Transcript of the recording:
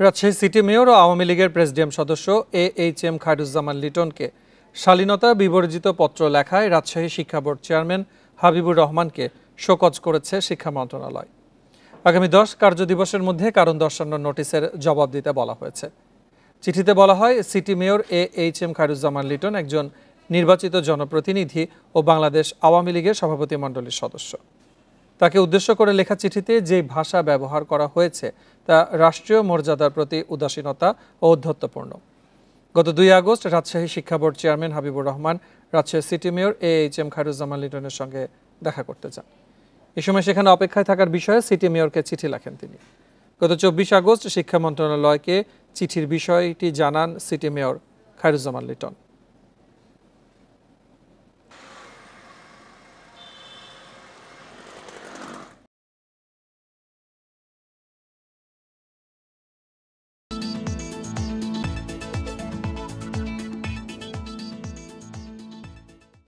Rajshahi city mayor ও আওয়ামী লীগের presidium সদস্য এ এইচ এম খায়রুজ্জামান লিটনকে শালীনতা বিবর্জিত পত্র লেখায় রাজশাহী শিক্ষা বোর্ড চেয়ারম্যান হাবিবুর রহমানকে শোকজ করেছে শিক্ষা মন্ত্রণালয়। আগামী দশ কার্যদিবসের মধ্যে কারণ দর্শানোর নোটিশের জবাব দিতে বলা হয়েছে। চিঠিতে বলা হয়, city mayor A H M Khairuzzaman Liton একজন নির্বাচিত জনপ্রতিনিধি ও বাংলাদেশ আওয়ামী লীগের সভাপতি মণ্ডলীর সদস্য। তাকে উদ্দেশ্য করে লেখা চিঠিতে যে ভাষা ব্যবহার করা হয়েছে, তা রাষ্ট্রীয় মর্যাদার প্রতি উদাসীনতা ও ঔদ্ধত্যপূর্ণ গত দুই আগস্ট রাজশাহী শিক্ষা board chairman Habibur Rahman Rajshahi city mayor A H M Khairuzzaman লিটনের সঙ্গে দেখা করতে চান এ সময় সেখানে অপেক্ষায় থাকার বিষয়ে সিটি মেয়রকে চিঠি লেখেন তিনি। গত চব্বিশ আগস্ট শিক্ষা মন্ত্রণালয়কে চিঠির বিষয়টি জানান সিটি মেয়র খায়রুজ্জামান লিটন।